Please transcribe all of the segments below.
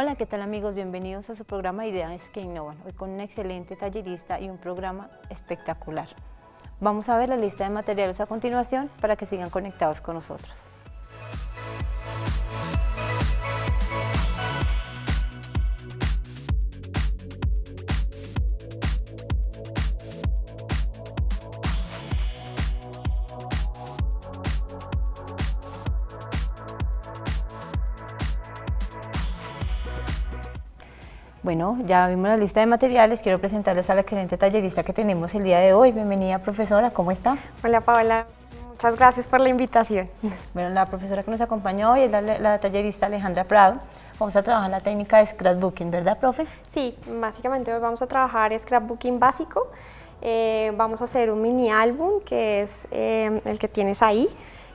Hola, ¿qué tal amigos? Bienvenidos a su programa Ideas que Innovan, hoy con un excelente tallerista y un programa espectacular. Vamos a ver la lista de materiales a continuación para que sigan conectados con nosotros. Bueno, ya vimos la lista de materiales, quiero presentarles a la excelente tallerista que tenemos el día de hoy. Bienvenida profesora, ¿cómo está? Hola Paola, muchas gracias por la invitación. Bueno, la profesora que nos acompañó hoy es la, tallerista Alejandra Prado. Vamos a trabajar la técnica de scrapbooking, ¿verdad, profe? Sí, básicamente hoy vamos a trabajar scrapbooking básico. Eh, vamos a hacer un mini álbum que es eh, el que tienes ahí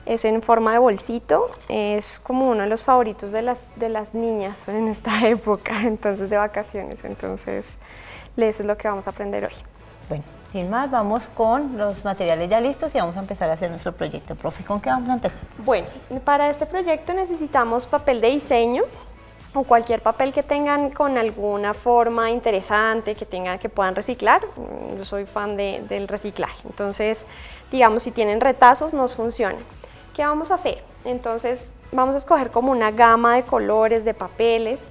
es en forma de bolsito, es como uno de los favoritos de las, de las niñas en esta época, entonces de vacaciones, entonces eso es lo que vamos a aprender hoy. Bueno, sin más, vamos con los materiales ya listos y vamos a empezar a hacer nuestro proyecto. Profe, ¿con qué vamos a empezar? Bueno, para este proyecto necesitamos papel de diseño o cualquier papel que tengan con alguna forma interesante, que tengan que puedan reciclar. Yo soy fan del reciclaje, entonces digamos si tienen retazos nos funciona. ¿Qué vamos a hacer? Entonces vamos a escoger como una gama de colores, de papeles.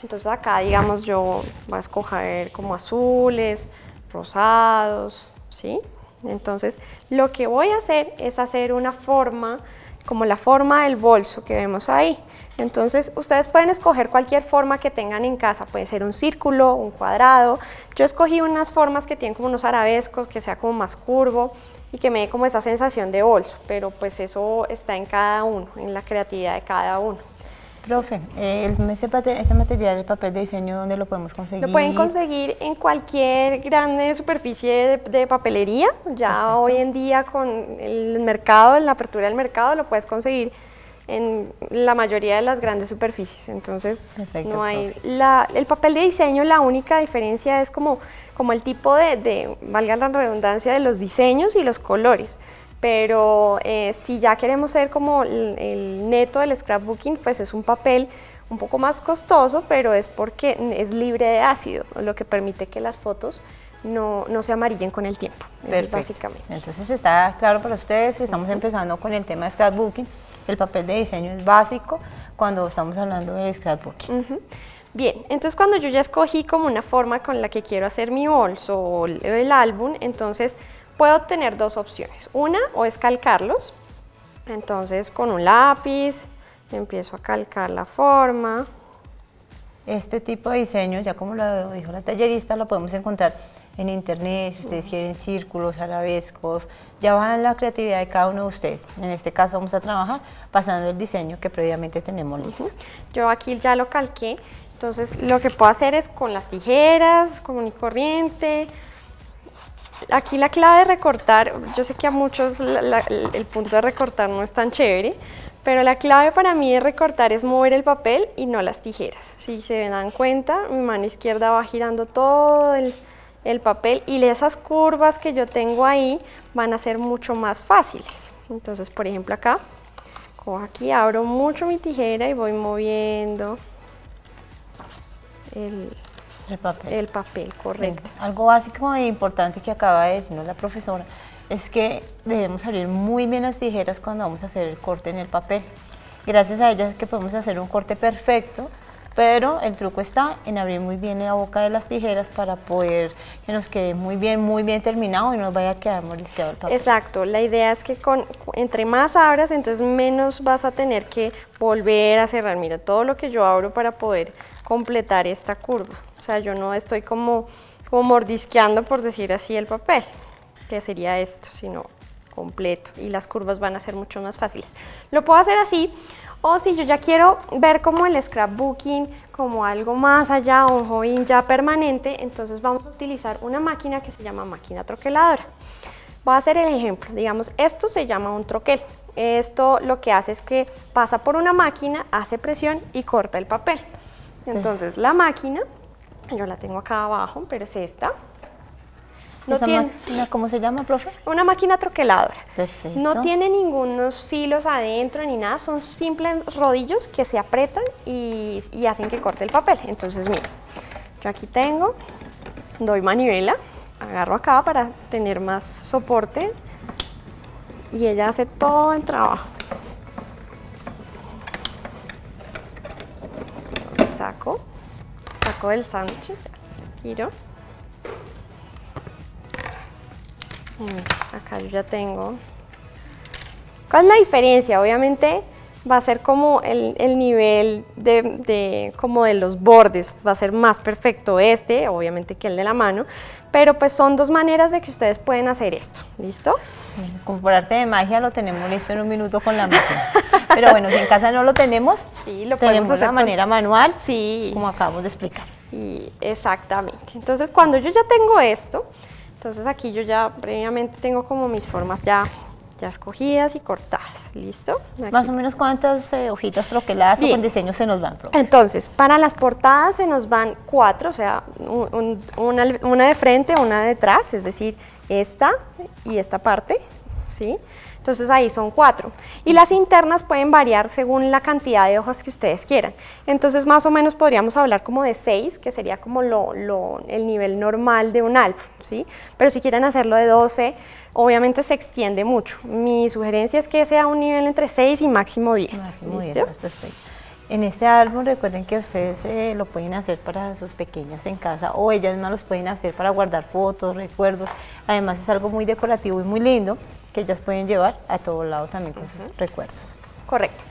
Entonces acá, digamos, yo voy a escoger como azules, rosados, ¿sí? Entonces lo que voy a hacer es hacer una forma, como la forma del bolso que vemos ahí. Entonces ustedes pueden escoger cualquier forma que tengan en casa, puede ser un círculo, un cuadrado. Yo escogí unas formas que tienen como unos arabescos, que sea como más curvo y que me dé como esa sensación de bolso, pero pues eso está en cada uno, en la creatividad de cada uno. Profe, eh, ese, ese, material, el papel de diseño, ¿dónde lo podemos conseguir? Lo pueden conseguir en cualquier grande superficie de, papelería. Ya hoy en día con el mercado, en la apertura del mercado, lo puedes conseguir en la mayoría de las grandes superficies. Entonces, no hay la, el papel de diseño, la única diferencia es como, como el tipo de, valga la redundancia, de los diseños y los colores. Pero eh, si ya queremos ser como el, neto del scrapbooking, pues es un papel un poco más costoso, pero es porque es libre de ácido, lo que permite que las fotos no, no se amarillen con el tiempo, básicamente. Entonces está claro para ustedes que estamos empezando con el tema de scrapbooking el papel de diseño es básico cuando estamos hablando del scrapbooking. Bien, entonces cuando yo ya escogí como una forma con la que quiero hacer mi bolso o el álbum, entonces puedo tener dos opciones. Una o es calcarlos, entonces con un lápiz empiezo a calcar la forma. Este tipo de diseño, ya como lo dijo la tallerista, lo podemos encontrar en internet, si ustedes quieren círculos, arabescos, ya van la creatividad de cada uno de ustedes. En este caso vamos a trabajar pasando el diseño que previamente tenemos listo. Yo aquí ya lo calqué, entonces lo que puedo hacer es con las tijeras, común y corriente. Aquí la clave de recortar, yo sé que a muchos el punto de recortar no es tan chévere, pero la clave para mí de recortar es mover el papel y no las tijeras. Si se dan cuenta, mi mano izquierda va girando todo el, el papel y esas curvas que yo tengo ahí van a ser mucho más fáciles. Entonces, por ejemplo, acá, cojo aquí, abro mucho mi tijera y voy moviendo el, papel. el papel, correcto. algo básico e importante que acaba de decirnos la profesora es que debemos abrir muy bien las tijeras cuando vamos a hacer el corte en el papel. Gracias a ellas es que podemos hacer un corte perfecto pero el truco está en abrir muy bien la boca de las tijeras para poder que nos quede muy bien, muy bien terminado y no nos vaya a quedar morisqueado el papel. Exacto, la idea es que con, entre más abras, entonces menos vas a tener que volver a cerrar. Mira, todo lo que yo abro para poder completar esta curva. O sea, yo no estoy como mordisqueando, por decir así, el papel, que sería esto, sino completo. Y las curvas van a ser mucho más fáciles. Lo puedo hacer así o si yo ya quiero ver como el scrapbooking como algo más allá, un hobby ya permanente, entonces vamos a utilizar una máquina que se llama máquina troqueladora. Voy a hacer el ejemplo, digamos, esto se llama un troquel. Esto lo que hace es que pasa por una máquina, hace presión y corta el papel. Entonces la máquina, yo la tengo acá abajo, pero es esta. No tiene, ¿Cómo se llama, profe? Una máquina troqueladora. Perfecto. No tiene ningunos filos adentro ni nada, son simples rodillos que se apretan y, y hacen que corte el papel. Entonces, mira, yo aquí tengo, doy manivela, agarro acá para tener más soporte y ella hace todo el trabajo. saco, saco el sándwich, tiro. Acá yo ya tengo. ¿Cuál es la diferencia? Obviamente va a ser como el, nivel de, como de los bordes, va a ser más perfecto este, obviamente que el de la mano, pero pues son dos maneras de que ustedes pueden hacer esto, ¿listo? Como por arte de magia lo tenemos listo en un minuto con la máquina. Pero bueno, si en casa no lo tenemos, sí, lo tenemos hacer de manera manual, sí. como acabamos de explicar. Y exactamente. Entonces, cuando yo ya tengo esto, entonces aquí yo ya previamente tengo como mis formas ya ya escogidas y cortadas, ¿listo? Más o menos cuántas eh, hojitas troqueladas o con diseño se nos van. Entonces, para las portadas se nos van cuatro, o sea, una, una de frente, una detrás, es decir, esta y esta parte, ¿sí? Entonces ahí son cuatro. Y las internas pueden variar según la cantidad de hojas que ustedes quieran. Entonces más o menos podríamos hablar como de seis, que sería como lo, el nivel normal de un álbum, ¿sí? Pero si quieren hacerlo de 12, obviamente se extiende mucho. Mi sugerencia es que sea un nivel entre 6 y máximo 10. Máximo perfecto. En este álbum recuerden que ustedes eh, lo pueden hacer para sus pequeñas en casa o ellas mismas los pueden hacer para guardar fotos, recuerdos. Además es algo muy decorativo y muy lindo que ellas pueden llevar a todo lado también con sus recuerdos. Correcto.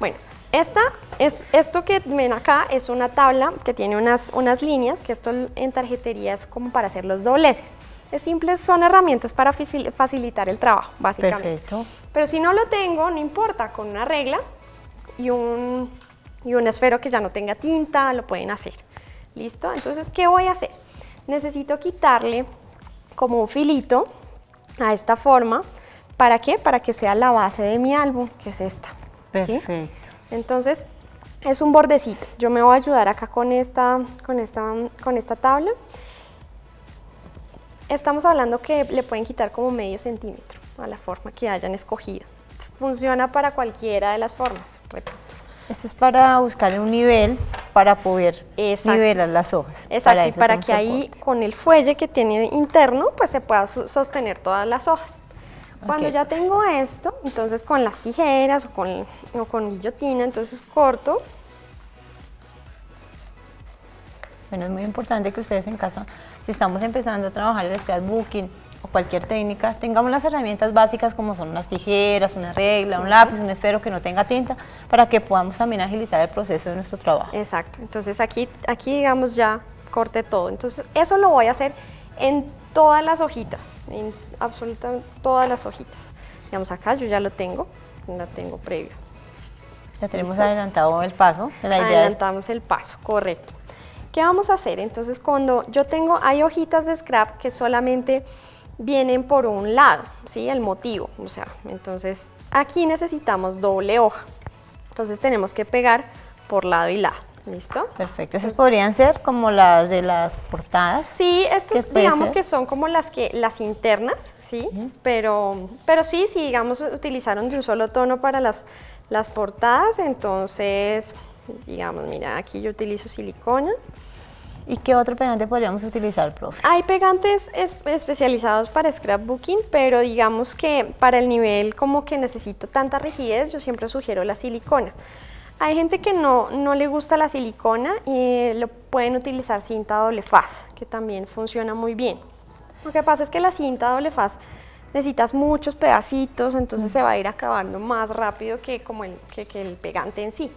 Bueno, esta es, esto que ven acá es una tabla que tiene unas, unas líneas, que esto en tarjetería es como para hacer los dobleces. Es simple, son herramientas para facilitar el trabajo, básicamente. Perfecto. Pero si no lo tengo, no importa, con una regla y un, y un esfero que ya no tenga tinta, lo pueden hacer. ¿Listo? Entonces, ¿qué voy a hacer? Necesito quitarle como un filito a esta forma. ¿Para qué? Para que sea la base de mi álbum, que es esta. Perfecto. Entonces, es un bordecito. Yo me voy a ayudar acá con esta, con esta, con esta tabla. Estamos hablando que le pueden quitar como medio centímetro a la forma que hayan escogido. Funciona para cualquiera de las formas, repito. Esto es para buscar un nivel para poder nivelar las hojas. Exacto, y para que ahí con el fuelle que tiene interno, pues se pueda sostener todas las hojas. Cuando ya tengo esto, entonces con las tijeras o con, o con guillotina, entonces corto. Bueno, es muy importante que ustedes en casa, si estamos empezando a trabajar el scrapbooking, cualquier técnica, tengamos las herramientas básicas como son unas tijeras, una regla, un lápiz, un esfero que no tenga tinta, para que podamos también agilizar el proceso de nuestro trabajo. Exacto, entonces aquí, aquí digamos ya corte todo, entonces eso lo voy a hacer en todas las hojitas, en absolutamente todas las hojitas. Digamos acá yo ya lo tengo, la tengo previo. Ya tenemos adelantado el paso. La idea Adelantamos el paso, correcto. ¿Qué vamos a hacer? Entonces cuando yo tengo, hay hojitas de scrap que solamente vienen por un lado, ¿sí? El motivo, o sea, entonces aquí necesitamos doble hoja. Entonces tenemos que pegar por lado y lado. ¿Listo? Perfecto. ¿Esas podrían ser como las de las portadas? Sí, estas digamos que son como las que las internas, ¿sí? Pero, pero sí, si digamos utilizaron de un solo tono para las, las portadas, entonces, digamos, mira, aquí yo utilizo silicona. ¿Y qué otro pegante podríamos utilizar, profe? Hay pegantes especializados para scrapbooking, pero digamos que para el nivel como que necesito tanta rigidez, yo siempre sugiero la silicona. Hay gente que no, no le gusta la silicona y lo pueden utilizar cinta doble faz, que también funciona muy bien. Lo que pasa es que la cinta doble faz necesitas muchos pedacitos, entonces se va a ir acabando más rápido que, como el, que el pegante en sí.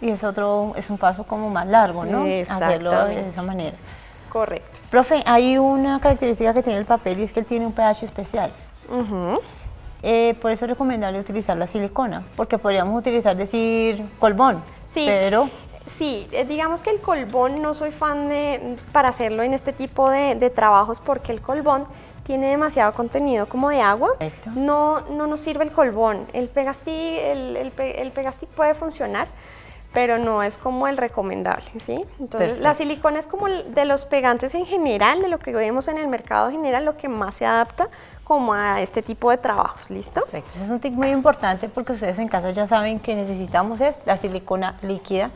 Y es otro, es un paso como más largo, ¿no? Hacerlo de esa manera. Correcto. Profe, hay una característica que tiene el papel y es que él tiene un pH especial. Eh, por eso es recomendable utilizar la silicona, porque podríamos utilizar, decir, colbón, sí. pero... Sí, eh, digamos que el colbón no soy fan de para hacerlo en este tipo de, trabajos porque el colbón tiene demasiado contenido como de agua. No, no nos sirve el colbón. El pegastic, el, el, el pegastic puede funcionar, pero no es como el recomendable, ¿sí? Entonces, la silicona es como de los pegantes en general, de lo que vemos en el mercado general, lo que más se adapta como a este tipo de trabajos, ¿listo? Perfecto, es un tip muy importante porque ustedes en casa ya saben que necesitamos es la silicona líquida,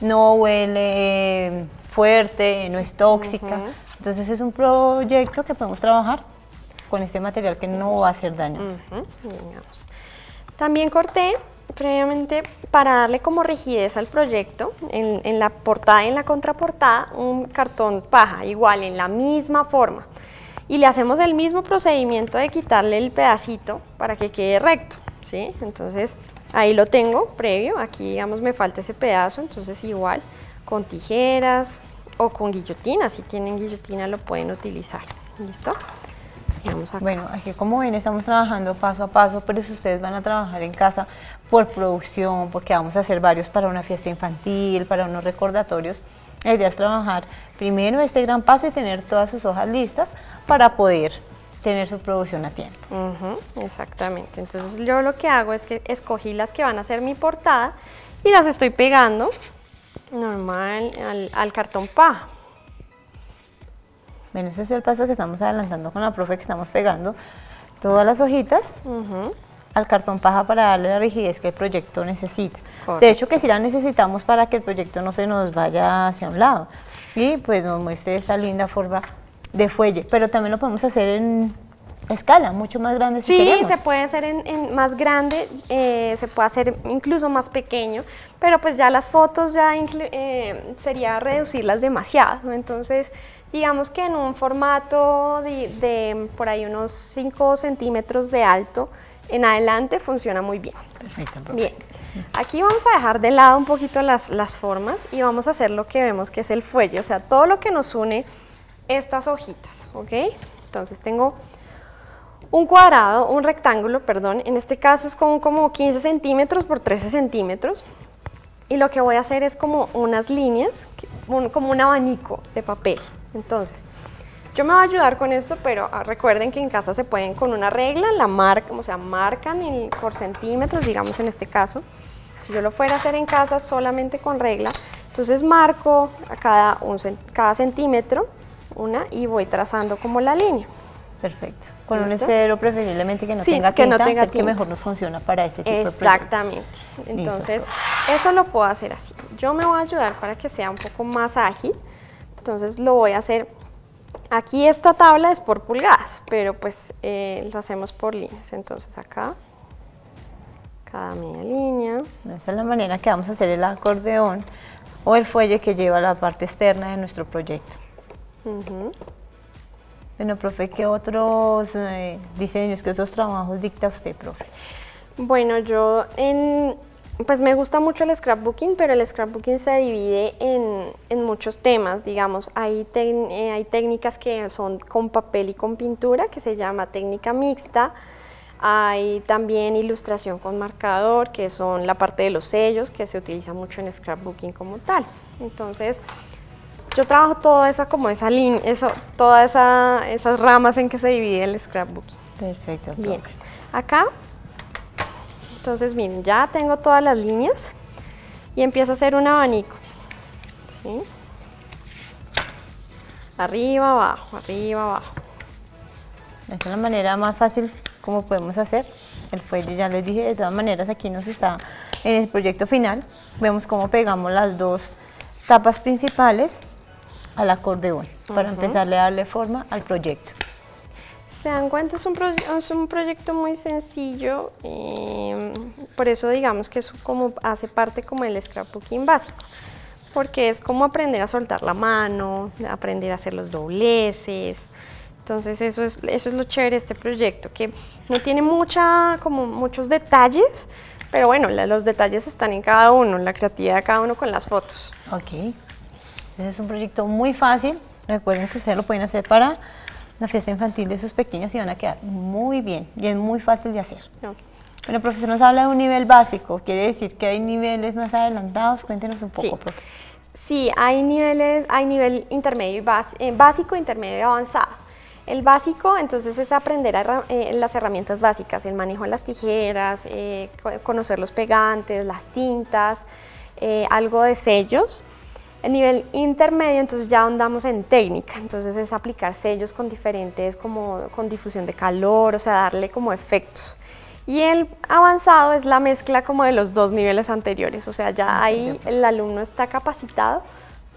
no huele fuerte, no es tóxica, entonces es un proyecto que podemos trabajar con este material que no va a hacer daño. También corté previamente para darle como rigidez al proyecto, en, la portada y en la contraportada, un cartón paja, igual, en la misma forma. Y le hacemos el mismo procedimiento de quitarle el pedacito para que quede recto, ¿sí? Entonces, ahí lo tengo previo, aquí digamos me falta ese pedazo, entonces igual, con tijeras o con guillotina, si tienen guillotina lo pueden utilizar, ¿listo? Bueno, aquí como ven estamos trabajando paso a paso, pero si ustedes van a trabajar en casa por producción, porque vamos a hacer varios para una fiesta infantil, para unos recordatorios, la idea es trabajar primero este gran paso y tener todas sus hojas listas para poder tener su producción a tiempo. exactamente, entonces yo lo que hago es que escogí las que van a ser mi portada y las estoy pegando normal al, al cartón paja. Bueno, ese es el paso que estamos adelantando con la profe que estamos pegando. Todas las hojitas al cartón paja para darle la rigidez que el proyecto necesita. De hecho que sí la necesitamos para que el proyecto no se nos vaya hacia un lado y pues nos muestre esta linda forma de fuelle, pero también lo podemos hacer en escala, mucho más grande si Sí, se puede hacer en, más grande, eh, se puede hacer incluso más pequeño, pero pues ya las fotos ya eh, sería reducirlas demasiado, entonces digamos que en un formato de, por ahí unos 5 centímetros de alto en adelante funciona muy bien. Perfecto. Bien, aquí vamos a dejar de lado un poquito las, las formas y vamos a hacer lo que vemos que es el fuelle, o sea, todo lo que nos une estas hojitas, ¿ok? Entonces tengo un cuadrado, un rectángulo, perdón, en este caso es como, como 15 centímetros por 13 centímetros y lo que voy a hacer es como unas líneas, como un abanico de papel, entonces, yo me voy a ayudar con esto, pero ah, recuerden que en casa se pueden con una regla, la marca, o sea, marcan por centímetros, digamos en este caso. Si yo lo fuera a hacer en casa solamente con regla, entonces marco a cada, un, cada centímetro una y voy trazando como la línea. Perfecto. Con un esfero preferiblemente que no tenga que no tenga que mejor nos funciona para este tipo Exactamente. de Exactamente. Entonces, eso lo puedo hacer así. Yo me voy a ayudar para que sea un poco más ágil. Entonces lo voy a hacer, aquí esta tabla es por pulgadas, pero pues eh, lo hacemos por líneas. Entonces acá, cada media línea. Esa es la manera que vamos a hacer el acordeón o el fuelle que lleva la parte externa de nuestro proyecto. Bueno, profe, ¿qué otros eh, diseños, qué otros trabajos dicta usted, profe? Bueno, yo en pues me gusta mucho el scrapbooking, pero el scrapbooking se divide en, muchos temas, digamos, hay, eh, hay técnicas que son con papel y con pintura, que se llama técnica mixta, hay también ilustración con marcador, que son la parte de los sellos, que se utiliza mucho en scrapbooking como tal. Entonces, yo trabajo toda esa, como esa línea, eso, todas esa, esas ramas en que se divide el scrapbooking. Perfecto. Bien, acá entonces miren, ya tengo todas las líneas y empiezo a hacer un abanico. Arriba, abajo, arriba, abajo. Esa es la manera más fácil como podemos hacer. El fuelle ya les dije, de todas maneras aquí nos está en el proyecto final. Vemos cómo pegamos las dos tapas principales al acordeón para empezarle a darle forma al proyecto. Se dan es un, es un proyecto muy sencillo, em, por eso digamos que es como hace parte como el scrapbooking básico, porque es como aprender a soltar la mano, aprender a hacer los dobleces, entonces eso es, eso es lo chévere de este proyecto, que no tiene mucha, como muchos detalles, pero bueno, los detalles están en cada uno, la creatividad de cada uno con las fotos. Ok, ese es un proyecto muy fácil, recuerden que ustedes lo pueden hacer para la fiesta infantil de sus pequeñas y van a quedar muy bien y es muy fácil de hacer. Bueno, profesor nos habla de un nivel básico, quiere decir que hay niveles más adelantados, cuéntenos un poco, sí. Sí, hay niveles, hay nivel intermedio y eh, básico, intermedio y avanzado. El básico, entonces, es aprender eh, las herramientas básicas, el manejo de las tijeras, eh, conocer los pegantes, las tintas, eh, algo de sellos. El nivel intermedio, entonces ya andamos en técnica, entonces es aplicar sellos con diferentes, como con difusión de calor, o sea, darle como efectos. Y el avanzado es la mezcla como de los dos niveles anteriores, o sea, ya ahí el alumno está capacitado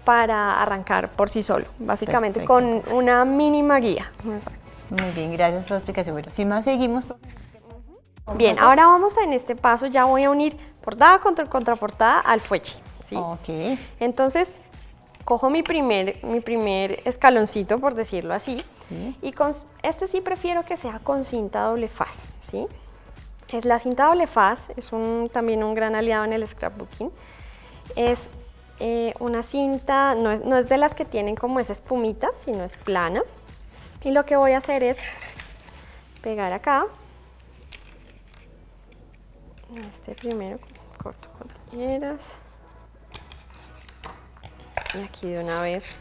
para arrancar por sí solo, básicamente con una mínima guía. Muy bien, gracias por la explicación. Bueno, si más seguimos, Bien, ahora vamos en este paso, ya voy a unir portada contra contraportada al fuelle. ¿Sí? Ok. Entonces, cojo mi primer, mi primer escaloncito, por decirlo así, y con este sí prefiero que sea con cinta doble faz, ¿sí? Es la cinta doble faz, es un, también un gran aliado en el scrapbooking. Es eh, una cinta, no es, no es de las que tienen como esa espumita, sino es plana. Y lo que voy a hacer es pegar acá. Este primero corto con tijeras. Y aquí de una vez.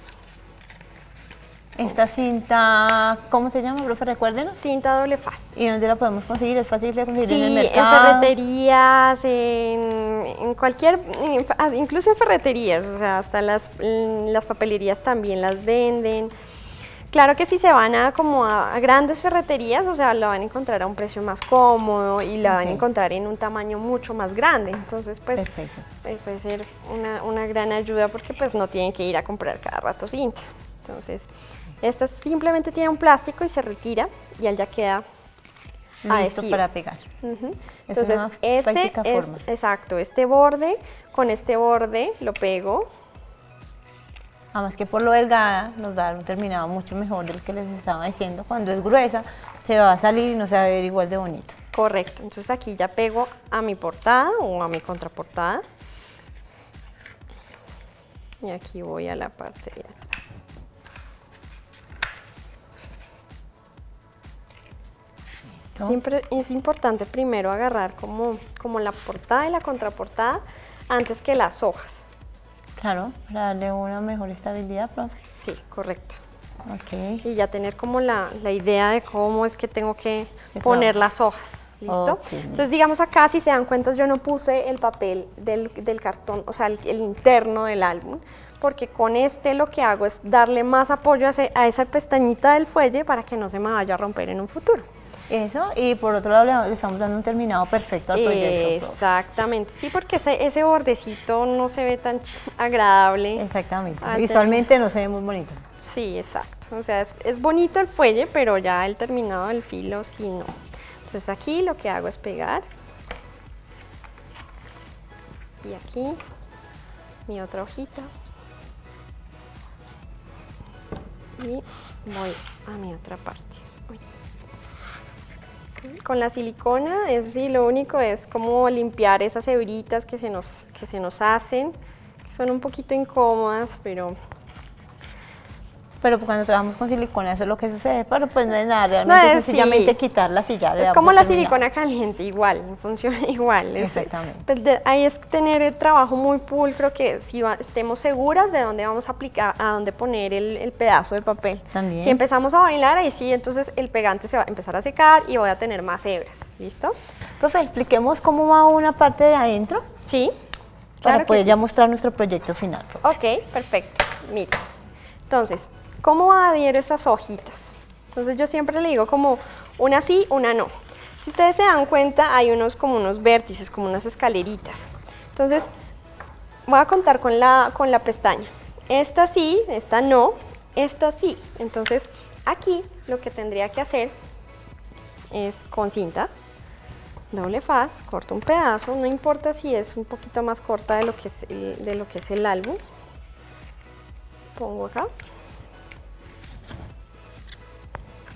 Esta cinta, ¿cómo se llama, profe? Recuérdenos. Cinta doble faz. ¿Y dónde la podemos conseguir? ¿Es fácil de conseguir Sí, en el en mercado? ferreterías, en, en cualquier, en- incluso en ferreterías, o sea, hasta las, las papelerías también las venden. Claro que si se van a como a, a grandes ferreterías, o sea, la van a encontrar a un precio más cómodo y la van a encontrar en un tamaño mucho más grande. Entonces, pues, eh, puede ser una, una gran ayuda porque pues no tienen que ir a comprar cada rato cinta. Entonces, esta simplemente tiene un plástico y se retira y él ya queda Listo adhesivo. para pegar. Ujú. Es Entonces, este práctica es, forma. exacto, este borde, con este borde lo pego. Además que por lo delgada nos va a dar un terminado mucho mejor del que les estaba diciendo. Cuando es gruesa se va a salir y no se va a ver igual de bonito. Correcto, entonces aquí ya pego a mi portada o a mi contraportada. Y aquí voy a la parte de atrás. ¿Listo? Siempre es importante primero agarrar como, como la portada y la contraportada antes que las hojas. Claro, para darle una mejor estabilidad, profe. Sí, correcto. Ok. Y ya tener como la, la idea de cómo es que tengo que poner las hojas. ¿Listo? Entonces, digamos acá, si se dan cuenta, yo no puse el papel del, del cartón, o sea, el, el interno del álbum, porque con este lo que hago es darle más apoyo a, ese- a esa pestañita del fuelle para que no se me vaya a romper en un futuro. Eso, y por otro lado le, estamos dando un terminado perfecto al proyecto. Exactamente, sí, porque ese, ese bordecito no se ve tan agradable. Exactamente. Ah, Visualmente no se ve muy bonito. Sí, exacto. O sea, es, es bonito el fuelle, pero ya el terminado del filo sí no. Entonces aquí lo que hago es pegar. Y aquí mi otra hojita. Y voy a mi otra parte. Con la silicona, eso sí, lo único es como limpiar esas hebritas que se nos, que se nos hacen, que son un poquito incómodas, pero Pero cuando trabajamos con silicona eso es lo que sucede, pero pues no es nada, realmente No, es sencillamente sí. quitarlas y ya Es como la silicona caliente, igual, funciona igual. es- Exactamente. pues, ahí es tener el trabajo muy pulcro, que si va- estemos seguras de dónde vamos a aplicar, a dónde poner el, el pedazo de papel. También. Si empezamos a bailar, ahí sí, entonces el pegante se va a empezar a secar y voy a tener más hebras. ¿Listo? Profe, expliquemos cómo va una parte de adentro Sí. para Claro que poder sí. ya mostrar nuestro proyecto final. profe. Ok, perfecto. Mira, entonces, ¿cómo adhiero esas hojitas? Entonces yo siempre le digo como una sí, una no. Si ustedes se dan cuenta, hay unos como unos vértices, como unas escaleritas. Entonces, voy a contar con la, con la pestaña. Esta sí, esta no, esta sí. Entonces, aquí lo que tendría que hacer es con cinta, doble faz, corto un pedazo, no importa si es un poquito más corta de lo que es de lo que es el álbum. Pongo acá.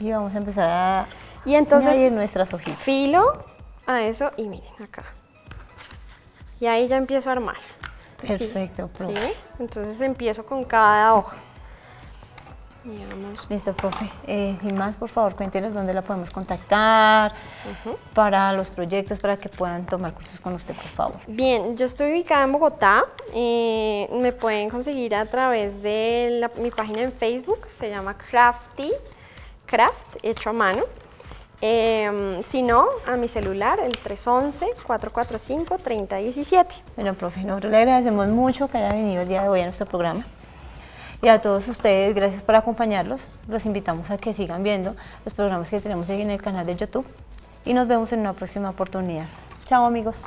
Y vamos a empezar a Y entonces nuestras hojitas. filo a eso y miren acá. Y ahí ya empiezo a armar. Sí, Perfecto, profe. ¿sí? Entonces empiezo con cada hoja. Digamos, Listo, profe. Eh, sin más, por favor, cuéntenos dónde la podemos contactar para los proyectos, para que puedan tomar cursos con usted, por favor. Bien, yo estoy ubicada en Bogotá. eh, me pueden conseguir a través de la- mi página en Facebook, se llama Crafty, Craft, hecho a mano. Em, si no, a mi celular, el 311-445-3017. Bueno, profe, nosotros le agradecemos mucho que haya venido el día de hoy a nuestro programa. Y a todos ustedes, gracias por acompañarlos. Los invitamos a que sigan viendo los programas que tenemos en el canal de YouTube. Y nos vemos en una próxima oportunidad. Chao amigos.